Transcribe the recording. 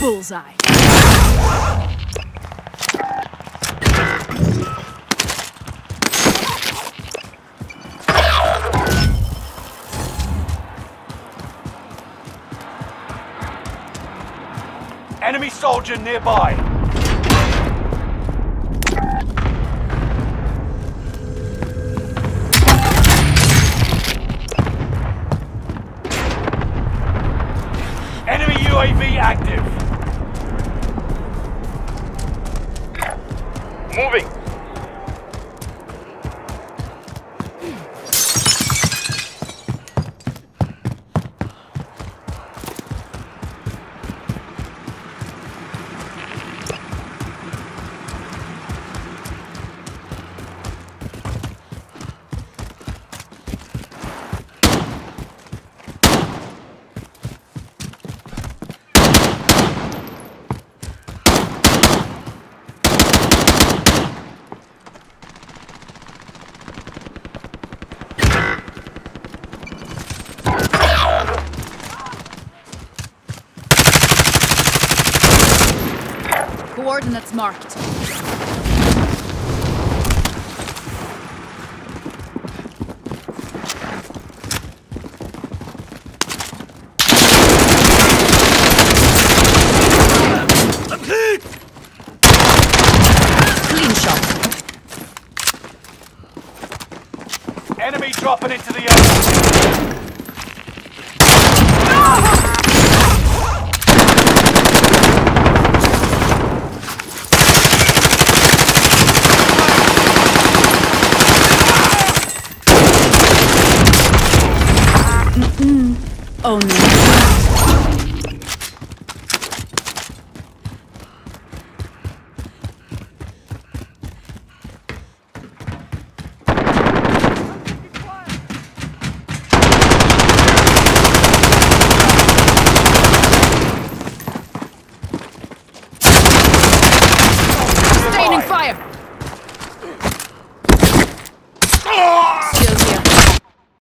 Bullseye. Enemy soldier nearby. Enemy UAV active. Moving. Coordinates marked. Enemy dropping into the area. Oh no. Sustaining Nearby. fire. Oh!